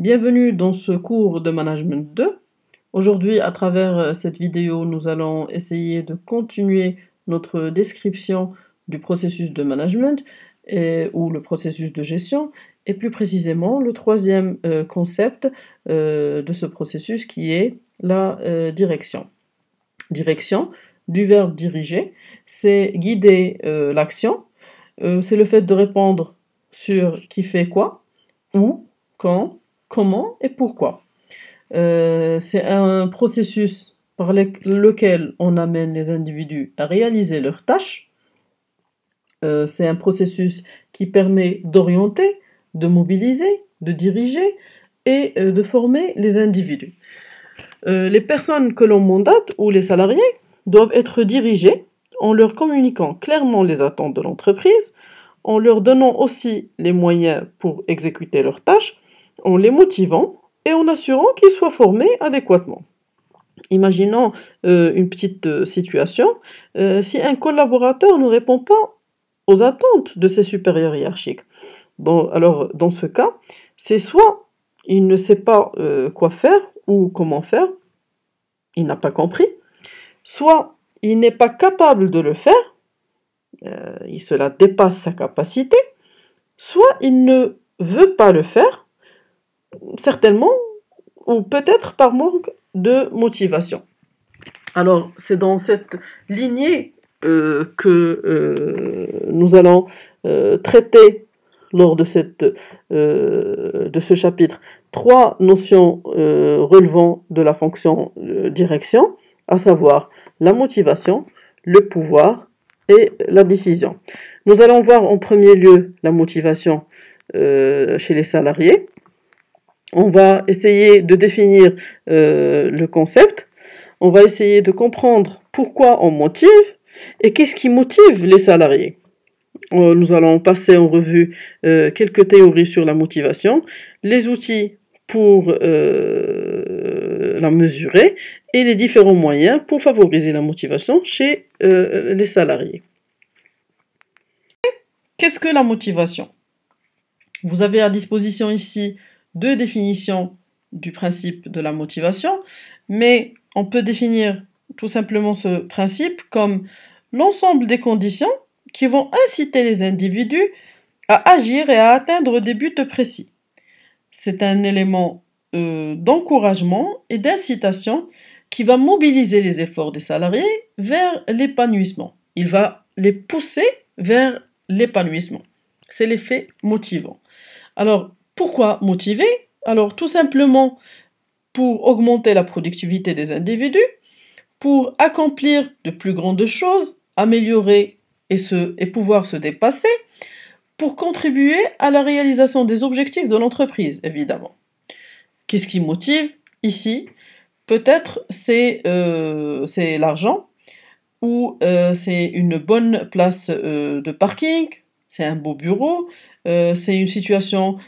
Bienvenue dans ce cours de Management 2. Aujourd'hui, à travers euh, cette vidéo, nous allons essayer de continuer notre description du processus de management ou le processus de gestion et plus précisément le troisième euh, concept euh, de ce processus qui est la direction. Direction du verbe diriger, c'est guider l'action, c'est le fait de répondre sur qui fait quoi, où, quand, comment et pourquoi. Euh, c'est un processus par lequel on amène les individus à réaliser leurs tâches. Euh, c'est un processus qui permet d'orienter, de mobiliser, de diriger et euh, de former les individus. les personnes que l'on mandate ou les salariés doivent être dirigés en leur communiquant clairement les attentes de l'entreprise, en leur donnant aussi les moyens pour exécuter leurs tâches, en les motivant et en assurant qu'ils soient formés adéquatement. Imaginons euh, une petite euh, situation. Euh, si un collaborateur ne répond pas aux attentes de ses supérieurs hiérarchiques, alors dans ce cas, c'est soit il ne sait pas quoi faire ou comment faire, il n'a pas compris, soit il n'est pas capable de le faire, cela dépasse sa capacité, soit il ne veut pas le faire, certainement, ou peut-être par manque de motivation. Alors, c'est dans cette lignée euh, que euh, nous allons traiter lors de, cette, de ce chapitre trois notions relevant de la fonction direction, à savoir la motivation, le pouvoir et la décision. Nous allons voir en premier lieu la motivation euh, chez les salariés. On va essayer de définir euh, le concept. On va essayer de comprendre pourquoi on motive et qu'est-ce qui motive les salariés. Euh, nous allons passer en revue quelques théories sur la motivation, les outils pour la mesurer et les différents moyens pour favoriser la motivation chez euh, les salariés. Qu'est-ce que la motivation? Vous avez à disposition ici deux définitions du principe de la motivation, mais on peut définir tout simplement ce principe comme l'ensemble des conditions qui vont inciter les individus à agir et à atteindre des buts précis. C'est un élément euh, d'encouragement et d'incitation qui va mobiliser les efforts des salariés vers l'épanouissement. Il va les pousser vers l'épanouissement. C'est l'effet motivant. Alors, pourquoi motiver? Alors, tout simplement pour augmenter la productivité des individus, pour accomplir de plus grandes choses, améliorer et, se, pouvoir se dépasser, pour contribuer à la réalisation des objectifs de l'entreprise, évidemment. Qu'est-ce qui motive? Ici Peut-être c'est euh, l'argent, ou euh, c'est une bonne place euh, de parking, c'est un beau bureau, c'est une situation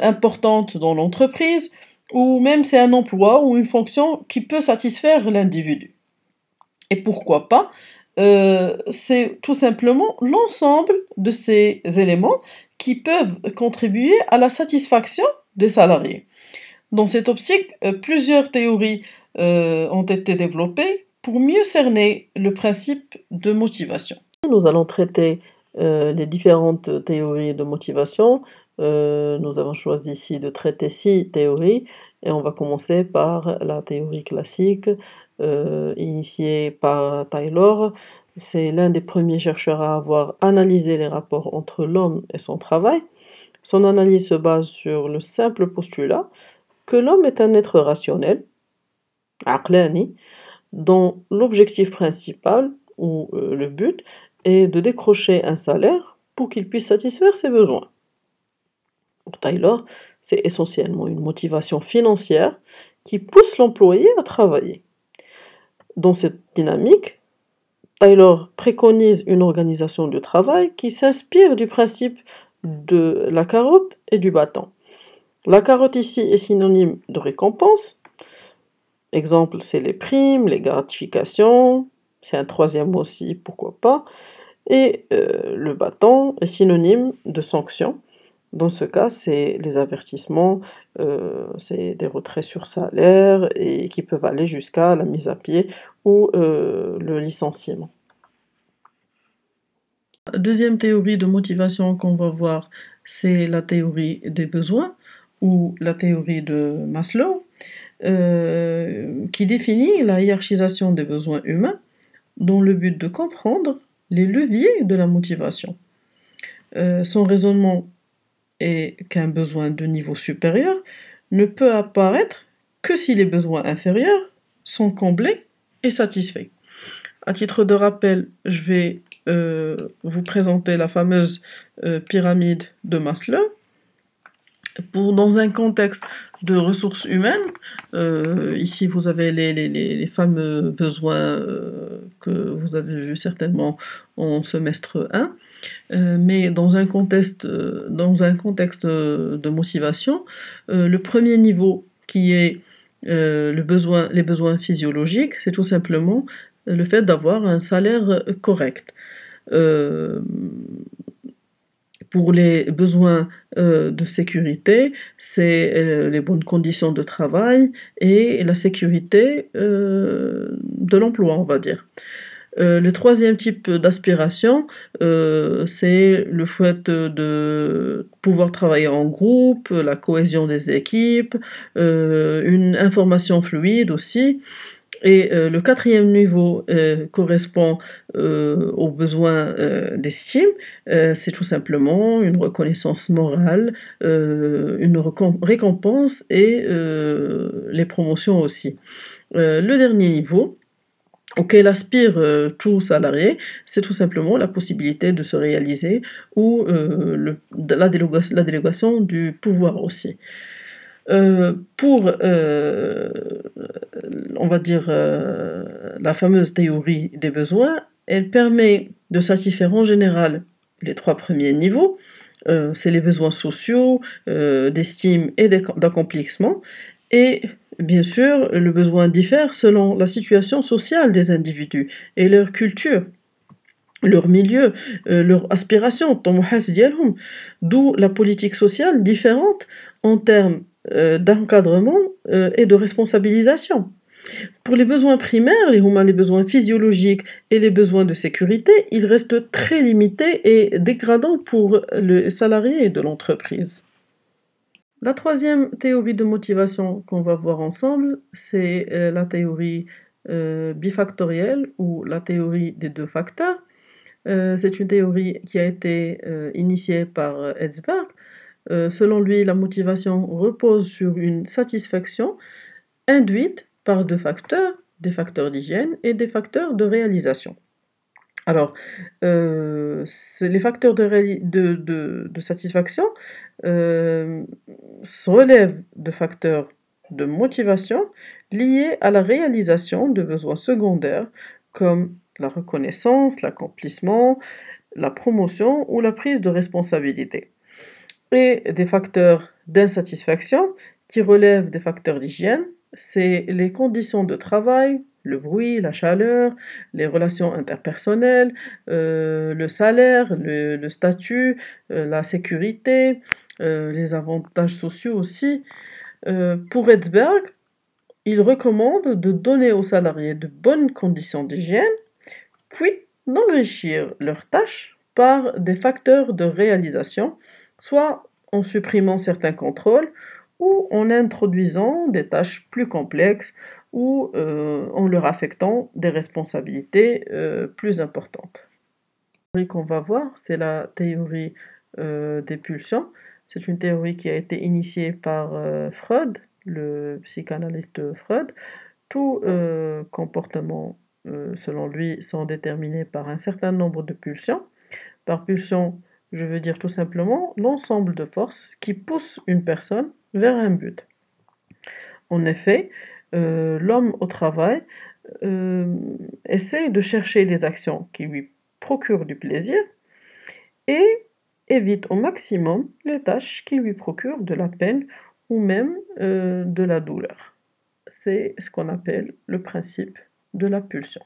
importante dans l'entreprise, ou même c'est un emploi ou une fonction qui peut satisfaire l'individu. Et pourquoi pas C'est tout simplement l'ensemble de ces éléments qui peuvent contribuer à la satisfaction des salariés. Dans cette optique, plusieurs théories euh, ont été développées pour mieux cerner le principe de motivation. Nous allons traiter euh, les différentes théories de motivation. Euh, nous avons choisi ici de traiter six théories et on va commencer par la théorie classique initiée par Taylor. C'est l'un des premiers chercheurs à avoir analysé les rapports entre l'homme et son travail. Son analyse se base sur le simple postulat que l'homme est un être rationnel dont l'objectif principal ou euh, le but est de décrocher un salaire pour qu'il puisse satisfaire ses besoins. Pour Taylor, c'est essentiellement une motivation financière qui pousse l'employé à travailler. Dans cette dynamique, Taylor préconise une organisation du travail qui s'inspire du principe de la carotte et du bâton. La carotte ici est synonyme de récompense Exemple, c'est les primes, les gratifications. C'est un troisième aussi, pourquoi pas. Et euh, le bâton est synonyme de sanction. Dans ce cas, c'est les avertissements, euh, c'est des retraits sur salaire et qui peuvent aller jusqu'à la mise à pied ou euh, le licenciement. Deuxième théorie de motivation qu'on va voir, c'est la théorie des besoins ou la théorie de Maslow, euh, qui définit la hiérarchisation des besoins humains dans le but de comprendre les leviers de la motivation. Son raisonnement est qu'un besoin de niveau supérieur ne peut apparaître que si les besoins inférieurs sont comblés et satisfaits. À titre de rappel, je vais euh, vous présenter la fameuse euh, pyramide de Maslow. Dans un contexte de ressources humaines, euh, ici vous avez les, les, les fameux besoins que vous avez vus certainement en semestre 1, mais dans un contexte, dans un contexte de motivation, le premier niveau qui est le besoin, les besoins physiologiques, c'est tout simplement le fait d'avoir un salaire correct. Euh, pour les besoins euh, de sécurité, c'est euh, les bonnes conditions de travail et la sécurité de l'emploi, on va dire. Le troisième type d'aspiration, c'est le fait de pouvoir travailler en groupe, la cohésion des équipes, une information fluide aussi. Et euh, le quatrième niveau euh, correspond euh, aux besoins d'estime. c'est tout simplement une reconnaissance morale, une récompense et les promotions aussi. le dernier niveau, auquel aspire tout salarié, c'est tout simplement la possibilité de se réaliser ou la, délégation, du pouvoir aussi. pour on va dire, euh, la fameuse théorie des besoins, elle permet de satisfaire en général les trois premiers niveaux, euh, c'est les besoins sociaux, euh, d'estime et d'accomplissement, et bien sûr, le besoin diffère selon la situation sociale des individus et leur culture leur milieu, leur aspiration, d'où la politique sociale différente en termes d'encadrement et de responsabilisation. Pour les besoins primaires, les, les besoins physiologiques et les besoins de sécurité, ils restent très limités et dégradants pour le salarié de l'entreprise. La troisième théorie de motivation qu'on va voir ensemble, c'est euh, la théorie euh, bifactorielle ou la théorie des deux facteurs. Euh, c'est une théorie qui a été initiée par Herzberg. selon lui, la motivation repose sur une satisfaction induite par deux facteurs, des facteurs d'hygiène et des facteurs de réalisation. Alors, les facteurs de, satisfaction euh, relèvent de facteurs de motivation liés à la réalisation de besoins secondaires comme la reconnaissance, l'accomplissement, la promotion ou la prise de responsabilité. Et des facteurs d'insatisfaction qui relèvent des facteurs d'hygiène c'est les conditions de travail, le bruit, la chaleur, les relations interpersonnelles, euh, le salaire, le, statut, euh, la sécurité, euh, les avantages sociaux aussi. pour Edsberg, il recommande de donner aux salariés de bonnes conditions d'hygiène, puis d'enrichir leurs tâches par des facteurs de réalisation, soit en supprimant certains contrôles, ou en introduisant des tâches plus complexes ou euh, en leur affectant des responsabilités euh, plus importantes. La théorie qu'on va voir, c'est la théorie euh, des pulsions. C'est une théorie qui a été initiée par Freud, le psychanalyste Freud. Tout comportement, selon lui, sont déterminés par un certain nombre de pulsions. Par pulsion, je veux dire tout simplement l'ensemble de forces qui poussent une personne vers un but. En effet, euh, l'homme au travail euh, essaye de chercher des actions qui lui procurent du plaisir et évite au maximum les tâches qui lui procurent de la peine ou même euh, de la douleur. C'est ce qu'on appelle le principe de la pulsion.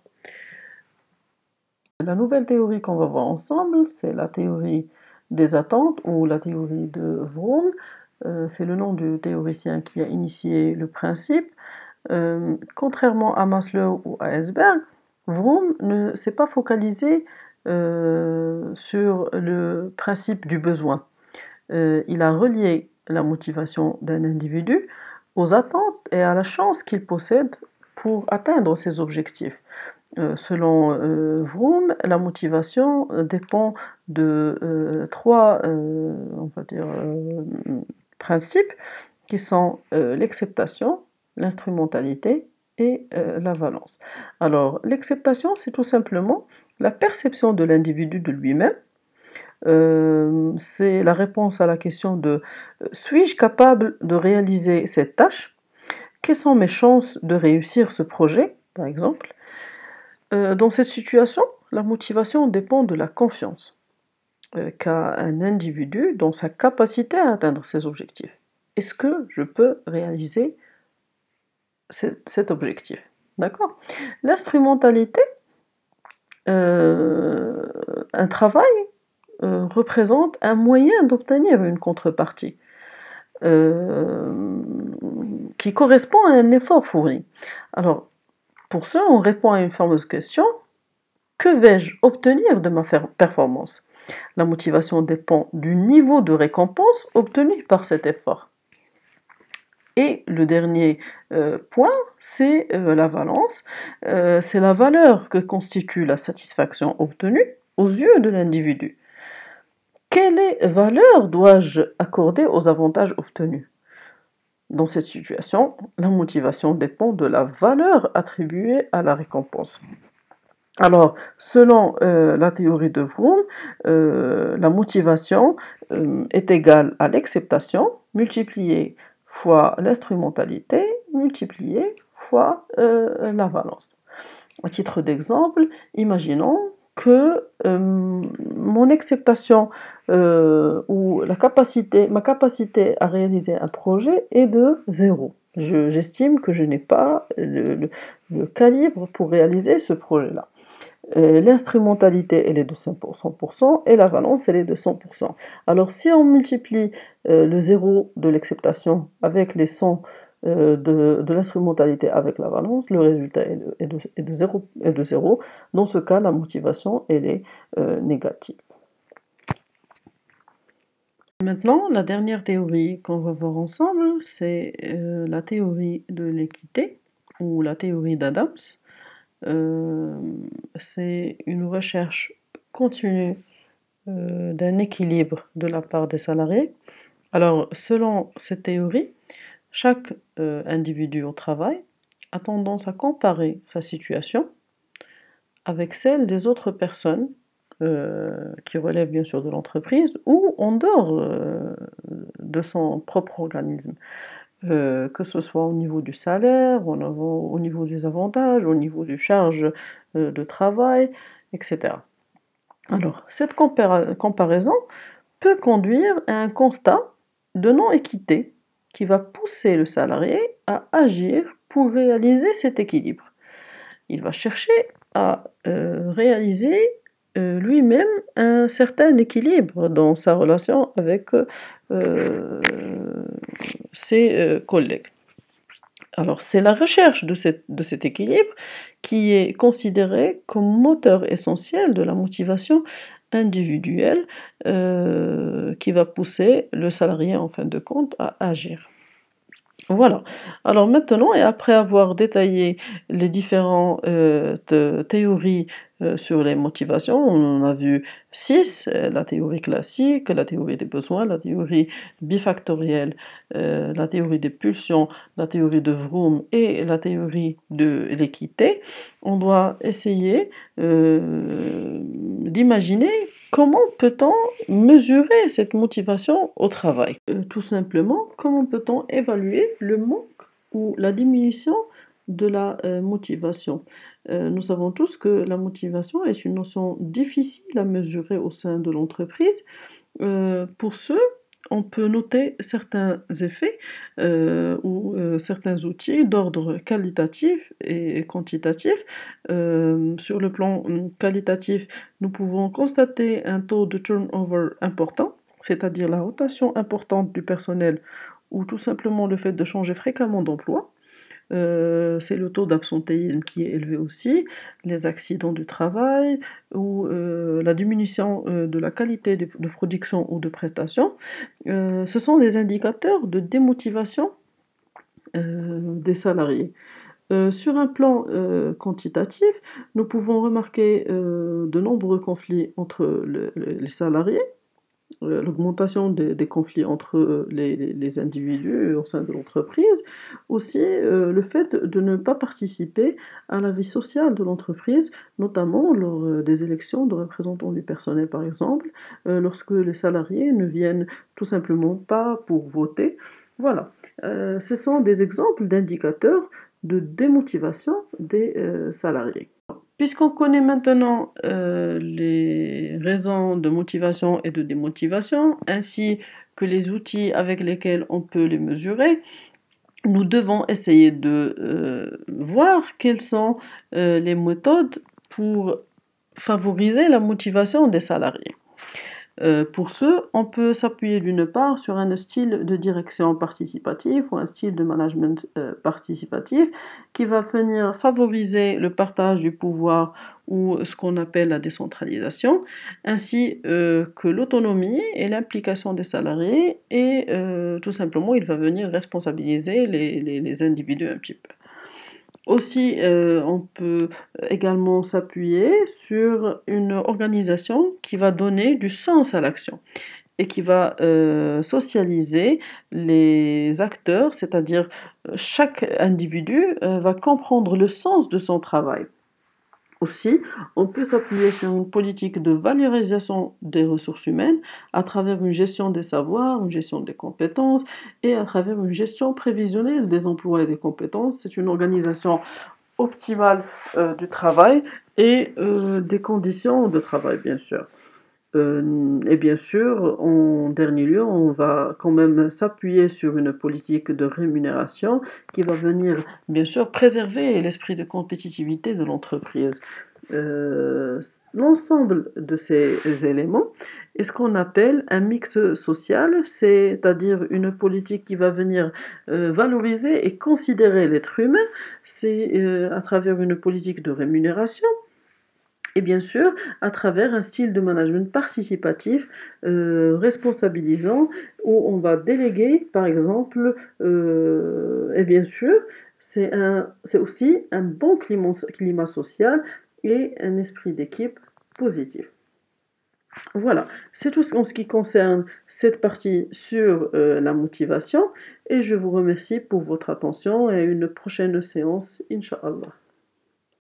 La nouvelle théorie qu'on va voir ensemble, c'est la théorie des attentes ou la théorie de Vroom. Euh, c'est le nom du théoricien qui a initié le principe. Euh, contrairement à Maslow ou à Esberg, Vroom ne s'est pas focalisé euh, sur le principe du besoin. il a relié la motivation d'un individu aux attentes et à la chance qu'il possède pour atteindre ses objectifs. Euh, selon euh, Vroom, la motivation euh, dépend de trois on va dire, principes qui sont l'acceptation, l'instrumentalité et la valence. Alors, l'acceptation, c'est tout simplement la perception de l'individu de lui-même. c'est la réponse à la question de suis-je capable de réaliser cette tâche? Quelles sont mes chances de réussir ce projet, par exemple? Euh, dans cette situation, la motivation dépend de la confiance euh, qu'a un individu dans sa capacité à atteindre ses objectifs. Est-ce que je peux réaliser cet objectif? D'accord? L'instrumentalité, euh, un travail représente un moyen d'obtenir une contrepartie qui correspond à un effort fourni. Alors, pour ça, on répond à une fameuse question que vais-je obtenir de ma performance? La motivation dépend du niveau de récompense obtenu par cet effort. Et le dernier euh, point, c'est euh, la valence. Euh, c'est la valeur que constitue la satisfaction obtenue aux yeux de l'individu. Quelle valeur dois-je accorder aux avantages obtenus? Dans cette situation, la motivation dépend de la valeur attribuée à la récompense. Alors, selon euh, la théorie de Vroom, euh, la motivation euh, est égale à l'acceptation multipliée fois l'instrumentalité multipliée fois la valence. À titre d'exemple, imaginons que mon acceptation euh, ou la capacité, ma capacité à réaliser un projet est de zéro. J'estime que je n'ai pas le, calibre pour réaliser ce projet-là. Euh, l'instrumentalité, elle est de 100%, et la valence, elle est de 100%. Alors, si on multiplie le zéro de l'acceptation avec les 100 euh, de, l'instrumentalité avec la valence, le résultat est de, est de, 0, de 0. Dans ce cas, la motivation, elle est euh, négative. Maintenant, la dernière théorie qu'on va voir ensemble, c'est euh, la théorie de l'équité ou la théorie d'Adams. c'est une recherche continue d'un équilibre de la part des salariés. Alors, selon cette théorie, chaque euh, individu au travail a tendance à comparer sa situation avec celle des autres personnes euh, qui relèvent bien sûr de l'entreprise ou en dehors euh, de son propre organisme. que ce soit au niveau du salaire, au niveau, des avantages, au niveau du charge de travail, etc. Alors, cette comparaison peut conduire à un constat de non-équité qui va pousser le salarié à agir pour réaliser cet équilibre. Il va chercher à euh, réaliser euh, lui-même un certain équilibre dans sa relation avec euh, ses collègues. Alors c'est la recherche de, cet équilibre qui est considérée comme moteur essentiel de la motivation individuel euh, qui va pousser le salarié en fin de compte à agir. Voilà. Alors maintenant, et après avoir détaillé les différentes euh, théories euh, sur les motivations, on en a vu six, euh, la théorie classique, la théorie des besoins, la théorie bifactorielle, la théorie des pulsions, la théorie de Vroom et la théorie de l'équité. On doit essayer d'imaginer Comment peut-on mesurer cette motivation au travail? Euh, Tout simplement, comment peut-on évaluer le manque ou la diminution de la euh, motivation? Euh, Nous savons tous que la motivation est une notion difficile à mesurer au sein de l'entreprise. pour ce, on peut noter certains effets ou certains outils d'ordre qualitatif et quantitatif. sur le plan qualitatif, nous pouvons constater un taux de turnover important, c'est-à-dire la rotation importante du personnel ou tout simplement le fait de changer fréquemment d'emploi. Euh, c'est le taux d'absentéisme qui est élevé aussi, les accidents du travail ou euh, la diminution euh, de la qualité de, production ou de prestation. ce sont des indicateurs de démotivation des salariés. sur un plan quantitatif, nous pouvons remarquer de nombreux conflits entre les salariés l'augmentation des, conflits entre euh, les, individus au sein de l'entreprise, aussi euh, le fait de ne pas participer à la vie sociale de l'entreprise, notamment lors des élections de représentants du personnel par exemple, lorsque les salariés ne viennent tout simplement pas pour voter. Voilà, ce sont des exemples d'indicateurs de démotivation des salariés. Puisqu'on connaît maintenant euh, les raisons de motivation et de démotivation, ainsi que les outils avec lesquels on peut les mesurer, nous devons essayer de euh, voir quelles sont euh, les méthodes pour favoriser la motivation des salariés. Euh, pour ce, on peut s'appuyer d'une part sur un style de direction participatif ou un style de management euh, participatif qui va venir favoriser le partage du pouvoir ou ce qu'on appelle la décentralisation, ainsi euh, que l'autonomie et l'implication des salariés et tout simplement il va venir responsabiliser les, les individus un petit peu. Aussi, euh, on peut également s'appuyer sur une organisation qui va donner du sens à l'action et qui va euh, socialiser les acteurs, c'est-à-dire euh, chaque individu va comprendre le sens de son travail. Aussi, on peut s'appuyer sur une politique de valorisation des ressources humaines à travers une gestion des savoirs, une gestion des compétences et à travers une gestion prévisionnelle des emplois et des compétences. C'est une organisation optimale euh, du travail et euh, des conditions de travail, bien sûr. Euh, et bien sûr, en dernier lieu, on va quand même s'appuyer sur une politique de rémunération qui va venir, bien sûr, préserver l'esprit de compétitivité de l'entreprise. Euh, l'ensemble de ces éléments est ce qu'on appelle un mix social, c'est-à-dire une politique qui va venir euh, valoriser et considérer l'être humain, c'est à travers une politique de rémunération, et bien sûr à travers un style de management participatif, euh, responsabilisant, où on va déléguer, par exemple, euh, et bien sûr, c'est aussi un bon climat, social et un esprit d'équipe positif. Voilà, c'est tout en ce qui concerne cette partie sur euh, la motivation et je vous remercie pour votre attention et une prochaine séance, Inch'Allah.